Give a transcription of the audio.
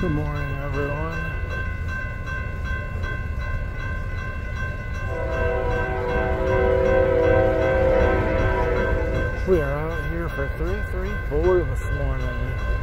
Good morning, everyone. We are out here for 334 this morning.